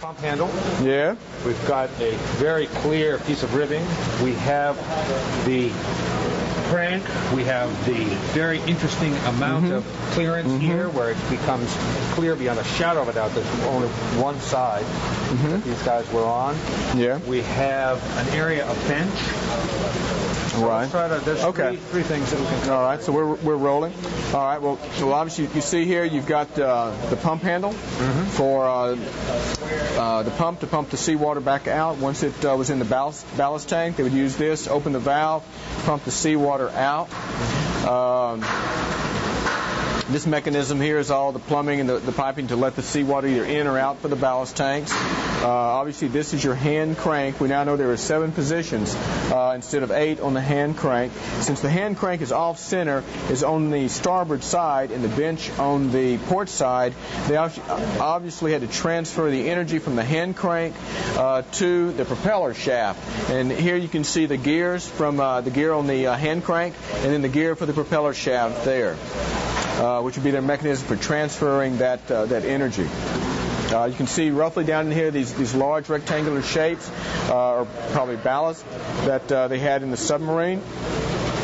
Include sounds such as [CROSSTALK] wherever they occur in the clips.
pump handle. Yeah. We've got a very clear piece of ribbing. We have the crank. We have the very interesting amount Mm-hmm. of clearance here where it becomes clear beyond a shadow of a doubt there's only one side that these guys were on. Mm-hmm. Yeah. We have an area of bench. So Right. let's try to, there's Okay. three, three things that we can All right, so we're, we're rolling. All right, well, well obviously you see here you've got uh, the pump handle for uh, uh, the pump to pump the seawater back out. Once it uh, was in the ballast, ballast tank, they would use this, open the valve, pump the seawater out. Um, this mechanism here is all the plumbing and the, the piping to let the seawater either in or out for the ballast tanks. Uh, obviously, this is your hand crank. We now know there are seven positions uh, instead of eight on the hand crank. Since the hand crank is off center, is on the starboard side, and the bench on the port side, they obviously had to transfer the energy from the hand crank uh, to the propeller shaft. And here you can see the gears from uh, the gear on the uh, hand crank, and then the gear for the propeller shaft there uh, which would be their mechanism for transferring that uh, that energy. Uh, you can see roughly down in here these, these large rectangular shapes uh, are probably ballast that uh, they had in the submarine.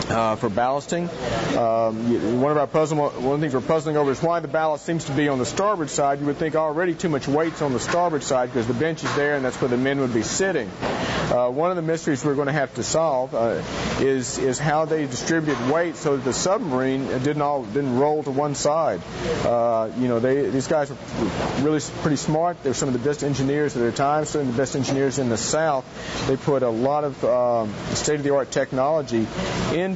Uh, for ballasting, um, one of our puzzle, one of the things we're puzzling over is why the ballast seems to be on the starboard side. You would think already too much weight's on the starboard side because the bench is there and that's where the men would be sitting. Uh, one of the mysteries we're going to have to solve uh, is is how they distributed weight so that the submarine didn't all didn't roll to one side. Uh, you know, they these guys were really pretty smart. They're some of the best engineers of their time, some of the best engineers in the South. They put a lot of um, state-of-the-art technology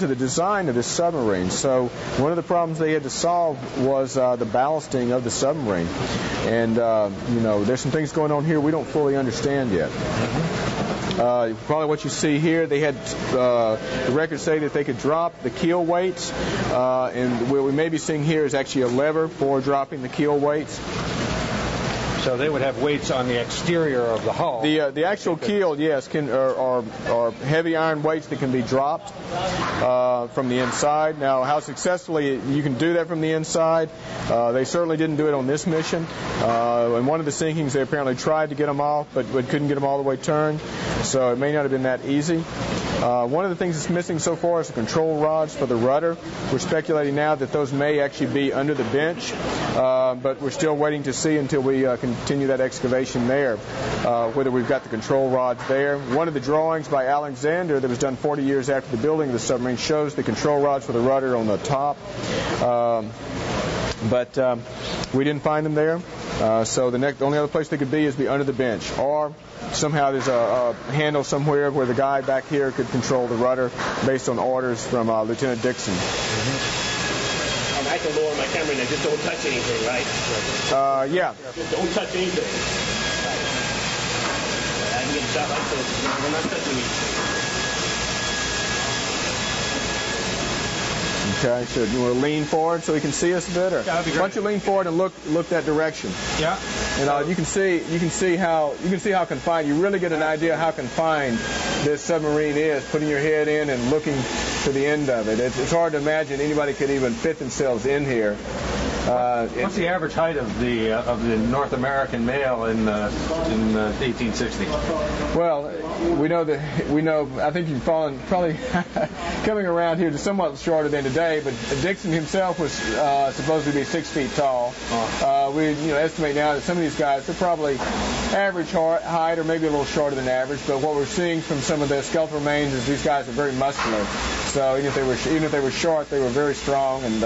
into the design of this submarine. So one of the problems they had to solve was uh, the ballasting of the submarine. And uh, you know, there's some things going on here we don't fully understand yet. Uh, probably what you see here, they had uh, the records say that they could drop the keel weights, uh, and what we may be seeing here is actually a lever for dropping the keel weights. So they would have weights on the exterior of the hull. The uh, the actual keel, yes, can are, are, are heavy iron weights that can be dropped uh, from the inside. Now, how successfully you can do that from the inside, uh, they certainly didn't do it on this mission. Uh, in one of the sinkings, they apparently tried to get them off, but, but couldn't get them all the way turned. So it may not have been that easy. Uh, one of the things that's missing so far is the control rods for the rudder. We're speculating now that those may actually be under the bench, uh, but we're still waiting to see until we uh, continue that excavation there uh, whether we've got the control rods there. One of the drawings by Alexander that was done 40 years after the building of the submarine shows the control rods for the rudder on the top. Um, but um, we didn't find them there. Uh, so the, next, the only other place they could be is be under the bench, or somehow there's a, a handle somewhere where the guy back here could control the rudder based on orders from uh, Lieutenant Dixon. And I can lower my camera and just don't touch anything, right? Uh, yeah. Just don't touch anything. Right. I can get shot like this. We're not touching anything. Okay. So you want to lean forward so he can see us a bit, or that'd be why don't you lean forward and look look that direction? yeah. And uh, you can see you can see how you can see how confined. You really get an idea how confined this submarine is. Putting your head in and looking to the end of it. It's, it's hard to imagine anybody could even fit themselves in here. Uh, it- What's the average height of the uh, of the North American male in uh, in uh, 1860? well, we know that [LAUGHS] we know. I think you've fallen probably [LAUGHS] coming around here to somewhat shorter than today. But Dixon himself was uh, supposed to be six feet tall. Uh, we you know estimate now that some of these guys are probably average height or maybe a little shorter than average. But what we're seeing from some of the skeletal remains is these guys are very muscular. So even if they were even if they were short, they were very strong and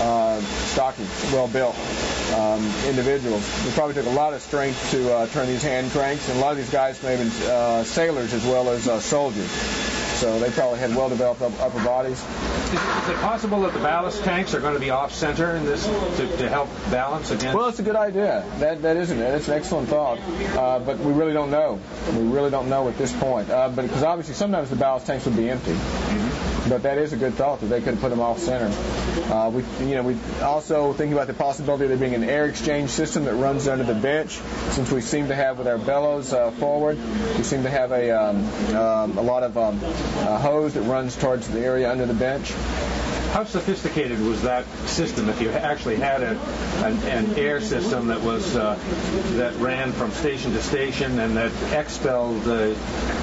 uh, stocky, well built um, individuals. It probably took a lot of strength to uh, turn these hand cranks, and a lot of these guys may have been uh, sailors as well as uh, soldiers. So they probably had well-developed upper bodies. Is, is it possible that the ballast tanks are going to be off center in this to, to help balance against? Well, it's a good idea. That that isn't it. It's an excellent thought, uh, but we really don't know. We really don't know at this point. Uh, but because obviously sometimes the ballast tanks would be empty. But that is a good thought that they could put them off center. Uh, we, you know, we also thinking about the possibility of there being an air exchange system that runs under the bench, since we seem to have with our bellows uh, forward, we seem to have a um, um, a lot of um, hose that runs towards the area under the bench. How sophisticated was that system? If you actually had a, an, an air system that was uh, that ran from station to station and that expelled uh,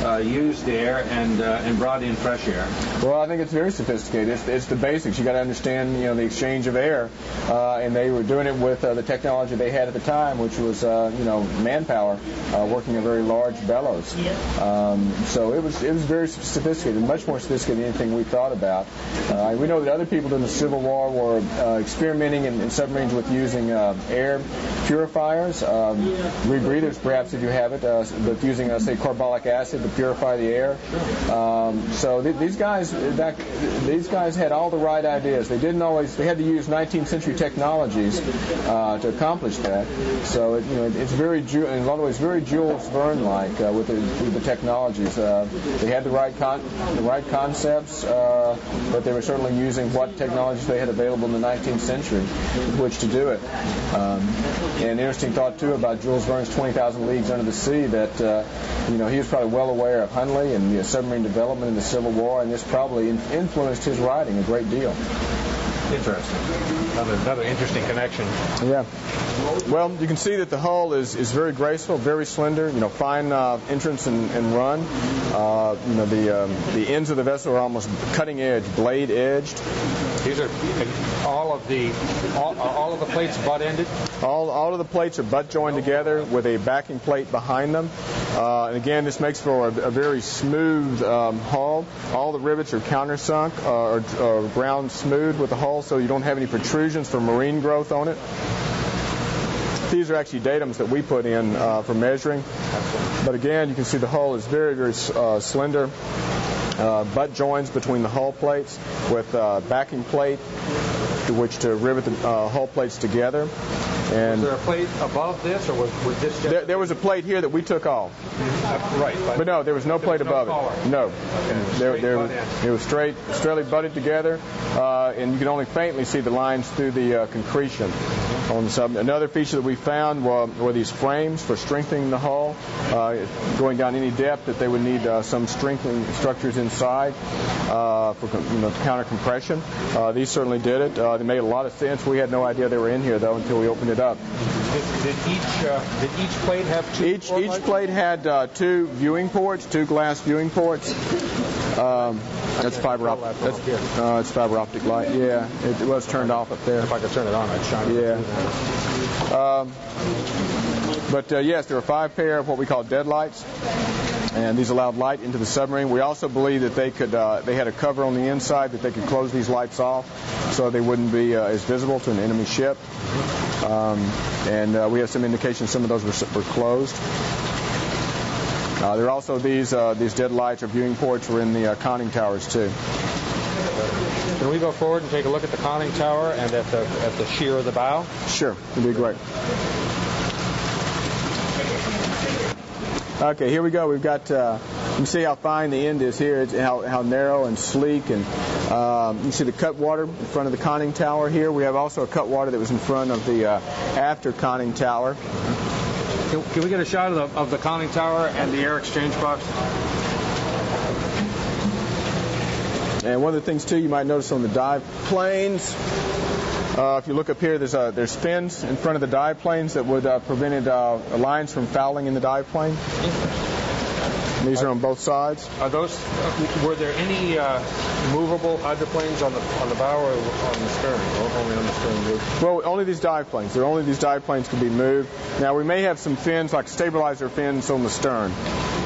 uh, used air and uh, and brought in fresh air. Well, I think it's very sophisticated. It's, it's the basics. You got to understand, you know, the exchange of air, uh, and they were doing it with uh, the technology they had at the time, which was, uh, you know, manpower uh, working a very large bellows. Um, so it was it was very sophisticated, much more sophisticated than anything we thought about. Uh, we know that other people during the Civil War were uh, experimenting in, in submarines with using uh, air purifiers, um, rebreathers, perhaps if you have it, uh, but using, uh, say, carbolic acid to purify the air. Um, so th- these guys, back, these guys had all the right ideas. They didn't always. They had to use 19th century technologies uh, to accomplish that. So it, you know, it's very, in a lot of ways, very Jules Verne-like uh, with, the, with the technologies. Uh, they had the right con- the right concepts, but they were certainly using what technologies they had available in the 19th century with which to do it. Um, and interesting thought too about Jules Verne's 20,000 Leagues Under the Sea that uh, you know he was probably well aware of Hunley and the submarine development in the Civil War, and this probably in- influenced his writing a great deal. Interesting. Another, another interesting connection. Yeah. Well, you can see that the hull is, is very graceful, very slender. You know, fine uh, entrance and, and run. Uh, you know, the um, the ends of the vessel are almost cutting edge, blade edged. These are all of the all, all of the plates butt ended. All, all of the plates are butt joined together with a backing plate behind them. Uh, and again, this makes for a, a very smooth um, hull. All the rivets are countersunk uh, or, ground smooth with the hull, so you don't have any protrusions for marine growth on it. These are actually datums that we put in uh, for measuring. But again, you can see the hull is very, very uh, slender. Uh, butt joins between the hull plates with uh, backing plate to which to rivet the uh, hull plates together. Was there a plate above this, or was, was this just there, there was a plate here that we took off. uh, right? But no, there was no There plate was no above collar. it. No. There, straight there, butt it was straight, straightly butted together, uh, and you can only faintly see the lines through the uh, concretion on the sub. Another feature that we found were, were these frames for strengthening the hull, uh, going down any depth that they would need uh, some strengthening structures inside uh, for you know, counter compression. Uh, these certainly did it. Uh, they made a lot of sense. We had no idea they were in here though until we opened it up. Did, did each uh, did each plate have two? Each each lights? plate had uh, two viewing ports, two glass viewing ports. Um, that's fiber optic. That's, uh, it's fiber optic light. Yeah, it, was turned off up there. If I could turn it on, I'd shine it. Yeah. Um, but uh, yes, there were five pair of what we call deadlights, and these allowed light into the submarine. We also believe that they could uh, they had a cover on the inside that they could close these lights off, so they wouldn't be uh, as visible to an enemy ship. Um, and uh, we have some indication some of those were, were closed. Uh, there are also these uh, these dead lights or viewing ports were in the uh, conning towers too. Can we go forward and take a look at the conning tower and at the at the shear of the bow? Sure, it'd be great. Okay, here we go. We've got. Uh, you can see how fine the end is here. It's how, how narrow and sleek, and um, you see the cutwater in front of the conning tower here. We have also a cutwater that was in front of the uh, after conning tower. Can, can we get a shot of the, of the conning tower and the air exchange box? And one of the things too you might notice on the dive planes, uh, if you look up here, there's uh, there's fins in front of the dive planes that would uh, prevented uh, lines from fouling in the dive plane. These are on both sides. Are those? Were there any uh, movable hydroplanes on the on the bow or on the stern? Or only on the stern roof. Well, only these dive planes. There only these dive planes can be moved. Now we may have some fins like stabilizer fins on the stern.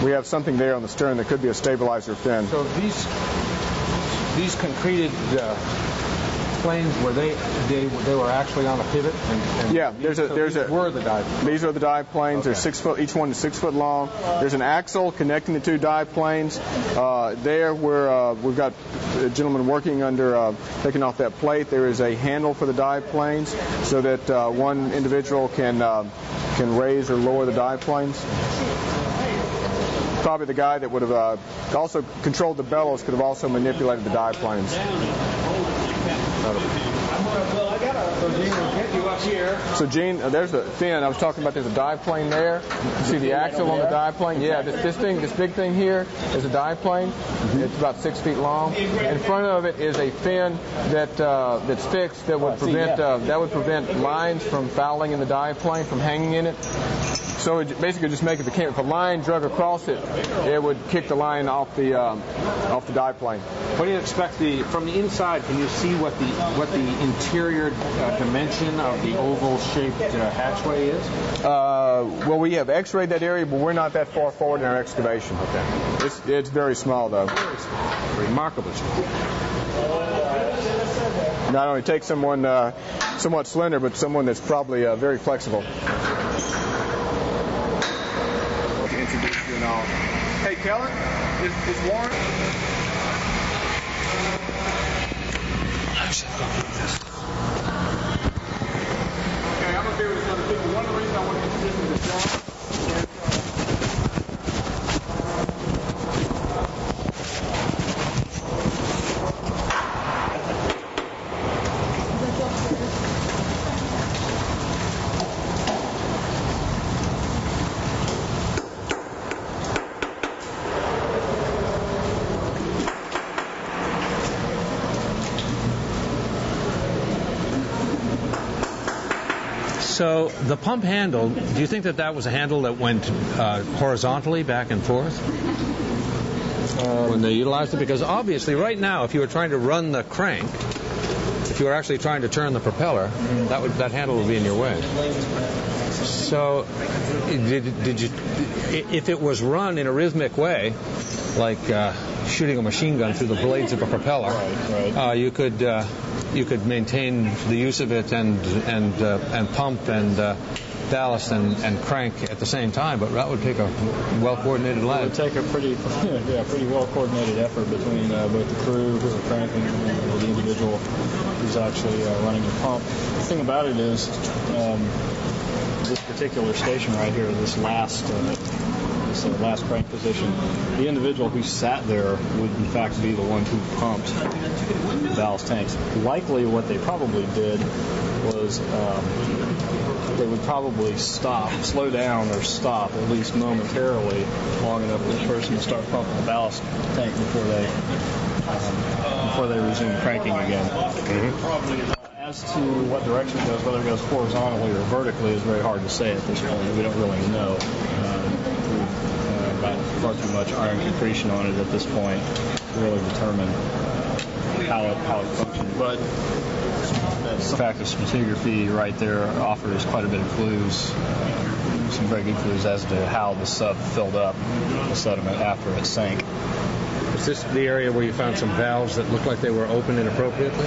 We have something there on the stern that could be a stabilizer fin. So these these concreted uh, planes were they they they were actually on a pivot? And, and Yeah, there's a- so there's these a- were the dive. These are the dive planes. They're six foot. Each one is six foot long. There's an axle connecting the two dive planes. Uh, there, where uh, we've got a gentleman working under uh, taking off that plate. There is a handle for the dive planes, so that uh, one individual can uh, can raise or lower the dive planes. probably the guy that would have uh, also controlled the bellows could have also manipulated the dive planes. So Gene, uh, there's the fin. I was talking about. There's a dive plane there. You see the axle on the dive plane? Yeah, this, this thing, this big thing here is a dive plane. It's about six feet long. In front of it is a fin that uh, that's fixed that would prevent uh, that would prevent lines from fouling in the dive plane from hanging in it. So it basically just make it the if a line drug across it, it would kick the line off the um, off the dive plane. What do you expect the from the inside? Can you see what the what the interior uh, dimension of the oval-shaped uh, hatchway is? Uh, well, we have X-rayed that area, but we're not that far forward in our excavation. Okay. It's it's very small though. Remarkably small. Not only take someone uh, somewhat slender, but someone that's probably uh, very flexible. You and all. Hey, Kellen, is, is Warren? Okay, I'm gonna be with other people. One of the reasons I want to introduce you to John. So the pump handle, do you think that that was a handle that went uh, horizontally back and forth when they utilized it? Because obviously, right now, if you were trying to run the crank, if you were actually trying to turn the propeller, that would that handle would be in your way. So, did, did you? If it was run in a rhythmic way, like uh, shooting a machine gun through the blades of a propeller, Uh, you could uh, you could maintain the use of it and and uh, and pump and uh, ballast and, and crank at the same time. But that would take a well coordinated line. It would take a pretty, [LAUGHS] yeah, pretty well coordinated effort between uh, both the crew who are cranking and the individual who's actually uh, running the pump. The thing about it is, um, this particular station right here, this last, this uh, last crank position, the individual who sat there would in fact be the one who pumped the ballast tanks. Likely, what they probably did was. Um, they would probably stop, slow down, or stop at least momentarily long enough for this person to start pumping the ballast tank before they um, before they resume cranking again. As to what direction it goes, whether it goes horizontally or vertically, is very hard to say at this point. We don't really know. Uh, far too much iron concretion on it at this point to really determine how it how it functions. But the fact of stratigraphy right there offers quite a bit of clues, some very good clues as to how the sub filled up the sediment after it sank. Is this the area where you found some valves that looked like they were open inappropriately?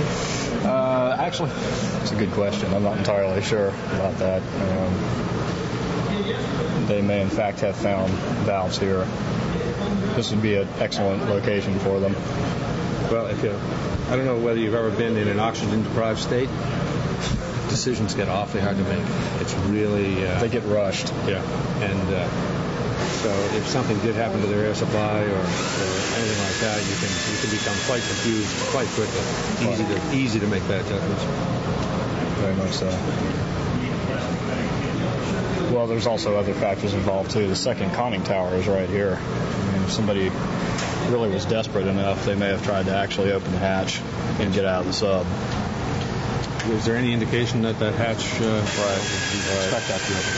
Uh, actually, [LAUGHS] it's a good question. I'm not entirely sure about that. Um, they may, in fact, have found valves here. This would be an excellent location for them. Well, if you, I don't know whether you've ever been in an oxygen-deprived state. Decisions get awfully hard to make. It's really uh, They get rushed. yeah, and uh, so if something did happen to their air supply or, or anything like that, you can you can become quite confused quite quickly. Easy to easy to make bad judgments. Very much so. Well, there's also other factors involved too. The second conning tower is right here. I mean, if somebody really was desperate enough, they may have tried to actually open the hatch and get out of the sub. Is there any indication that that hatch? Uh, Right. Expect that to open.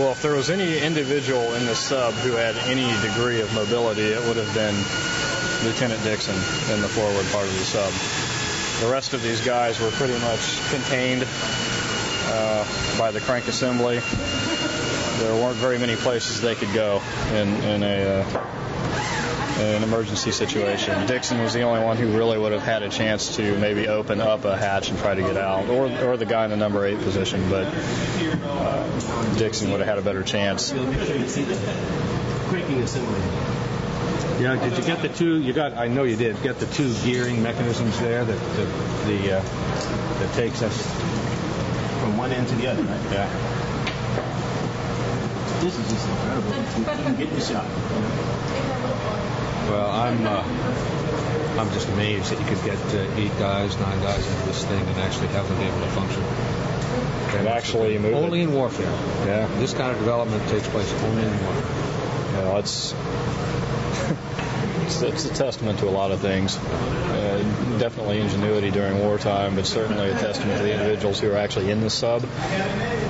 Well, if there was any individual in the sub who had any degree of mobility, it would have been Lieutenant Dixon in the forward part of the sub. The rest of these guys were pretty much contained uh, by the crank assembly. There weren't very many places they could go in, in a uh, in an emergency situation. Dixon was the only one who really would have had a chance to maybe open up a hatch and try to get out, or, or the guy in the number eight position. But uh, Dixon would have had a better chance. Cranking assembly. Yeah, did you get the two? You got? I know you did. Get the two gearing mechanisms there that the, the uh, that takes us From one end to the other, right? Yeah. This is just incredible. You can get the shot. Well, I'm uh, I'm just amazed that you could get uh, eight guys, nine guys into this thing and actually have them be able to function. And actually move it. Only in warfare. Yeah. This kind of development takes place only in warfare. You know, it's, [LAUGHS] it's it's a testament to a lot of things. Uh, definitely ingenuity during wartime, but certainly a testament to the individuals who are actually in the sub.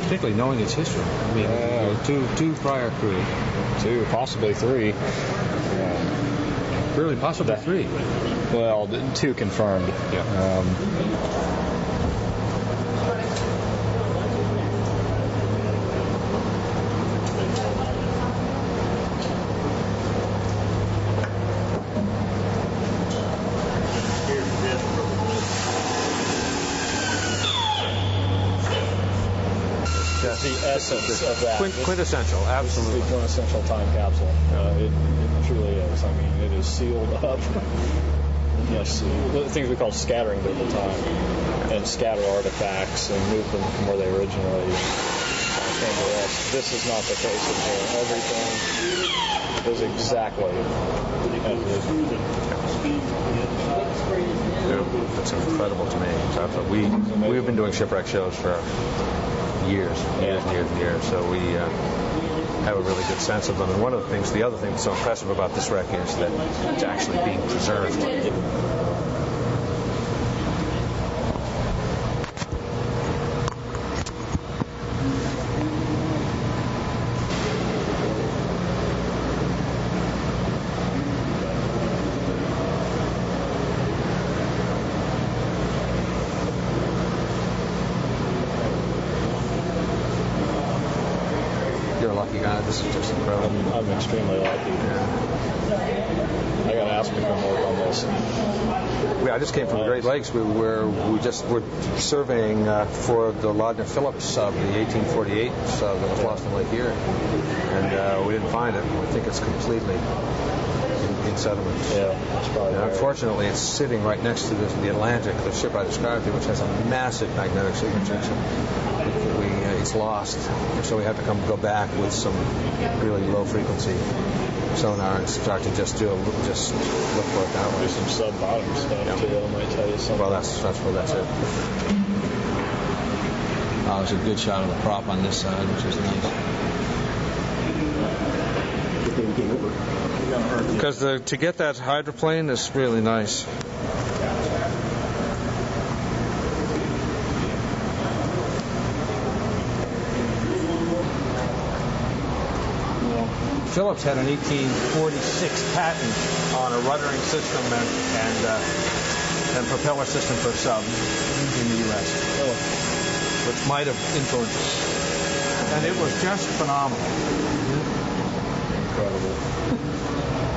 Particularly knowing its history. I mean, know, two two prior crew, Two, possibly three. really possibly three. Well, two confirmed. Yeah. Um, the essence of that. Quint- quintessential, It's absolutely. the quintessential time capsule. Uh, it, it truly is. I mean, it is sealed [LAUGHS] up. yes, the things we call scattering at the time, and scatter artifacts and move them from where they originally came to us. This is not the case in here. Everything is exactly as it is. It's incredible to me. We we've been doing shipwreck shows for years, years, and years, and years. So we uh, have a really good sense of them. And one of the things, the other thing that's so impressive about this wreck is that it's actually being preserved. A lucky guy. This is just incredible. I'm, I'm extremely lucky. I got to ask him to come work on this. We, I just came from the Great Lakes. We were we just were surveying uh, for the Lodner Phillips sub, the 1848 sub that was lost in Lake Erie, and uh, we didn't find it. We think it's completely in, in sediments. Yeah, that's probably And unfortunately, it's sitting right next to the, the Atlantic, the ship I described to you, which has a massive magnetic signature. So we, it's lost, so we have to come go back with some really low frequency sonar and start to just do a, just look for it that way. do some sub bottom stuff too. I might tell you something. Well, that's that's well, that's it. Oh, it's a good shot of the prop on this side, which is nice. Because to get that hydroplane is really nice. Phillips had an 1846 patent on a ruddering system and and, uh, and propeller system for subs in the U.S., which might have influenced. And it was just phenomenal. Incredible.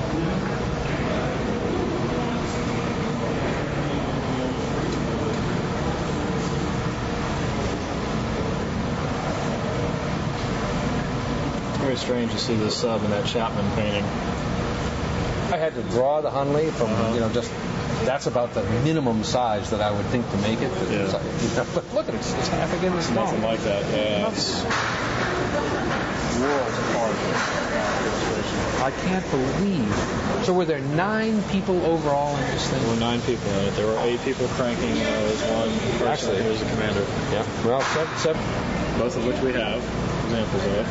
Very strange to see this sub in that Chapman painting. I had to draw the Hunley from Uh-huh. you know just that's about the minimum size that I would think to make it. But, Yeah. like, you know, but look at it, it's, it's half again as small. Nothing like that. Yeah, it's worlds apart. I can't believe. So were there nine people overall in this thing? There were nine people in it. There were eight people cranking. Uh, there was one person Actually- who was the commander. Yeah. Well, seven, seven. Both of which we have examples of.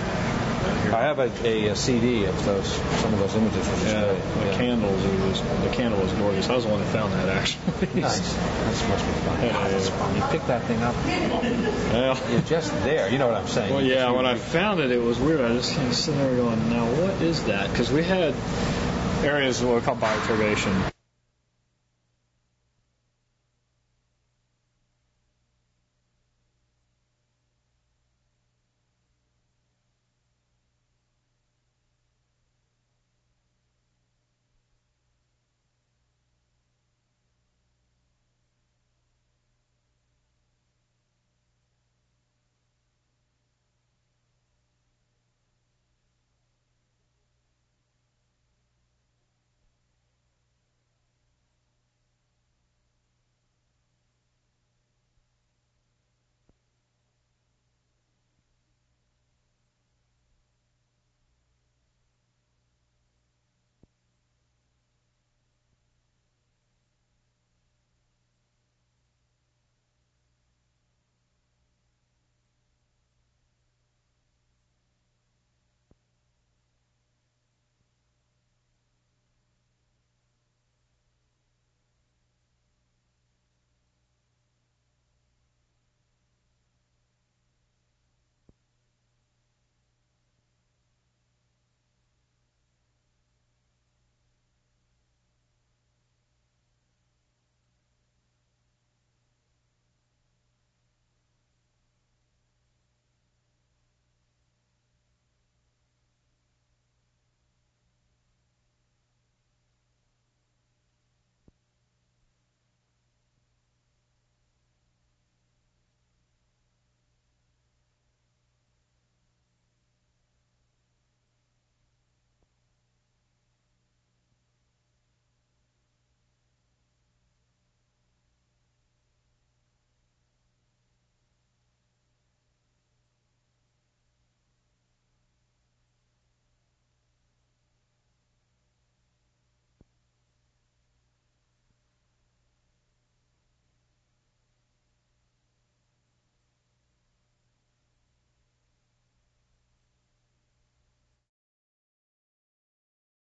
I have a, a, a, CD of those some of those images. Yeah, the Yeah. candles. It was the candle was gorgeous. I was the one that found that actually. Nice. That's much fun. Yeah, God, that's fun. You pick that thing up. Well, You're just there. You know what I'm saying? well, yeah. When I found it, it was weird. I just kind of sitting there going, "Now what is that?" Because we had areas what we call bioturbation.